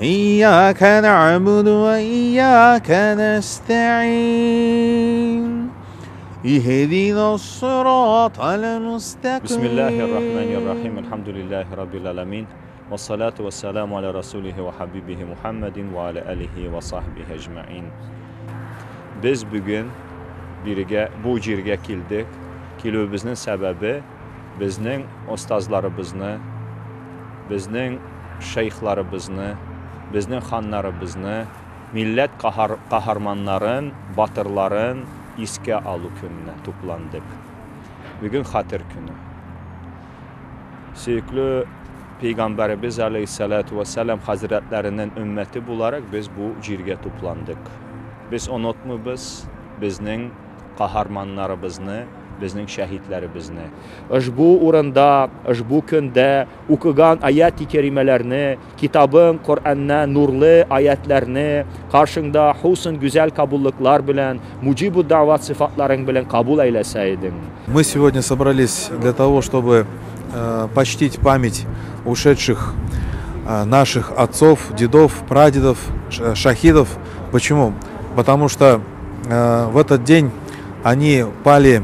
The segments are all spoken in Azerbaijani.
إياك نعبد وإياك نستعين. اهدنا الصراط المستقيم. بسم الله الرحمن الرحيم. الحمد لله رب العالمين. والصلاة والسلام على رسوله وحبيبه محمد وعلى آله وصحبه أجمعين. Biz bugün birgə bu cirgə kildik. Kilibimizin səbəbi bizning ustozlarimizni, bizning şeyxlarimizni, bizning xanlarimizni, millət qahar qaharmanların, batırların iskə alı gününə toplandıq. Bugün xatir günü. Sevgili Peyğəmbərimiz Əleyhissalatu vesselam Həzrətlərinin ümməti bularaq biz bu cirgə toplandıq. Biz unutmubuz bizning біздің шәһитләребезне. Ышбу урында, ышбу көндә укыган аят керимәләрне, китабым Коръәннән нурлы аятларны каршыңда хусын гүзәл кабуллыклар белән, муджибу дават сифатларың белән кабул әйләсә. Мы сегодня собрались для того, чтобы э, почтить память ушедших э, наших отцов, дедов, прадедов, э, шахидов. Почему? Потому что в этот день они пали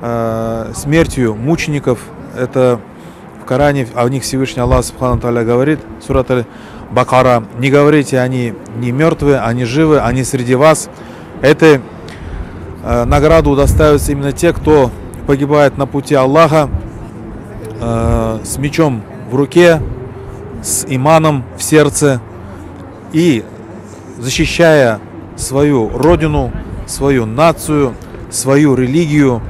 э, смертью мучеников. Это в Коране о них Всевышний Аллах Субхану Таля говорит, сурат Бакара, не говорите, они не мертвые, они живы, они среди вас. Это э, награду удостаиваются именно те, кто погибает на пути Аллаха э, с мечом в руке, с иманом в сердце и защищая свою родину, свою нацию, свою религию.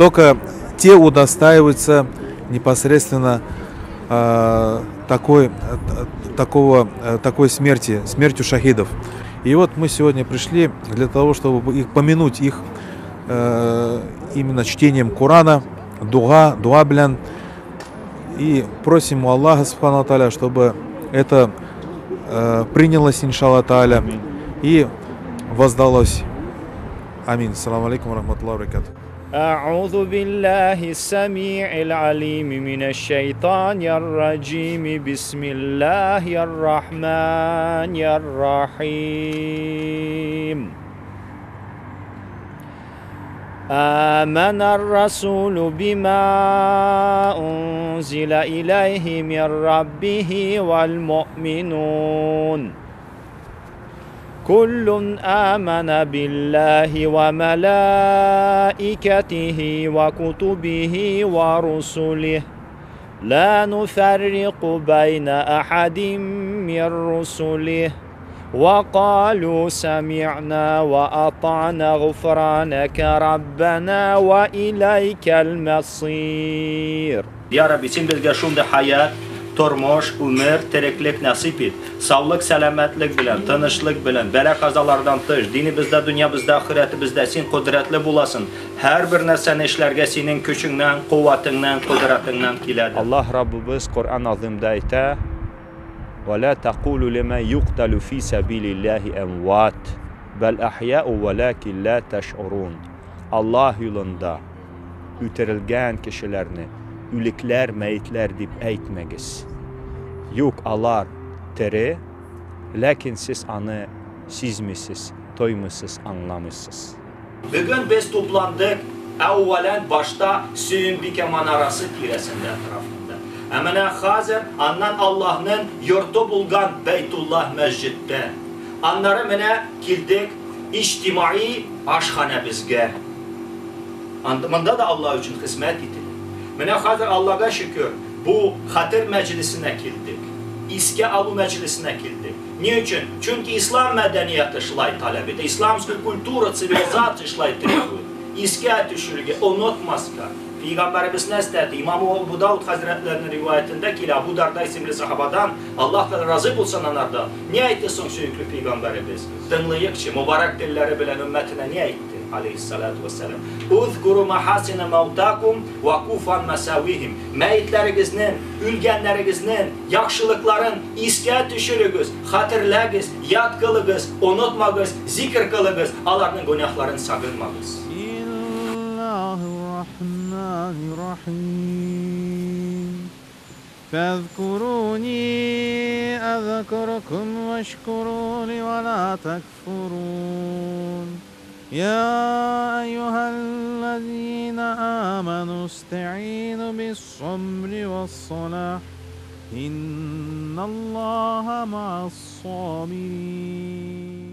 Только те удостаиваются непосредственно э, такой, такого, э, такой смерти, смертью шахидов. И вот мы сегодня пришли для того, чтобы их помянуть их э, именно чтением Корана, дуга, дуа белян. И просим у Аллаха Субхану Таля, чтобы это э, принялось, иншаллах Таля, и воздалось. Амин. Салам алейкум рахматуллахи баракату. أعوذ بالله السميع العليم من الشيطان الرجيم. بسم الله الرحمن الرحيم. آمن الرسول بما أنزل إليه من ربه والمؤمنون. كل آمن بالله وملائكته وكتبه ورسله. لا نفرق بين أحد من رسله. وقالوا سمعنا وأطعنا غفرانك ربنا وإليك المصير. Ya Rabbi, için bizga shunday hayot, turmush, umr, tiriklik nasib et. Sog'lik, salomatlik bilan, tinchlik bilan, bala qazolardan tish, dinimizda, dunyomizda, oxiratimizda sen qudratli bo'lasin. Har bir narsani ishlarga sening kuchingdan, quvvatingdan, qudratingdan keladi. Allah Rabbimiz Qur'on azimda ayta ولا تقولوا لمن يقتل في سبيل الله أموات بل أحياء ولكن لا تشعرون Allah yolunda ötürülgən kişilərini üliklər, meyitlər deyib əytməgiz. Yox, Allah tiri, lakin siz anı sizmisiniz, toymusunuz, anlamışsınız. Bugün biz toplandık. Evvelen başta Sümbike manarası tiresinde etrafında. Emine hazır andan Allah'ın yurtu bulgan Beytullah mescitte. Anları mene kildik içtimai aşhane bizge. Andımında da Allah için hizmet edilir. Mənə xadır Allah'a şükür, bu xatır məclisinə kildik. İskə alu məclisinə kildik. Niyə üçün? Çünki İslam mədəniyyəti şlay tələb edir. İslamska kultura, sivilizasiya şlay tələb İskə düşürgə, unutmazka. Peygamberimiz ne istedi? İmam-ı Abu Davud Hazretlerinin rivayetinde ki Abu Darda isimli sahabadan Allah da razı bulsan anarda. Niye etti son sürekli Peygamberimiz? Dınlayık ki mübarek dilleri bilen ümmetine niye etti? Aleyhissalatu vesselam. Uzkuru mahasine mevtakum ve kufan mesavihim. Meyitlerimizin, ülgenlerimizin, yakşılıkların iske düşürügüz, hatırlayınız, yad kılığız, unutmagız, zikir kılığız, Allah'ın günahlarını sakınmagız. Bismillahirrahmanirrahim. فاذكروني أذكركم واشكروا لي ولا تكفرون يا أيها الذين آمنوا استعينوا بالصبر والصلاة. إن الله مع الصابرين.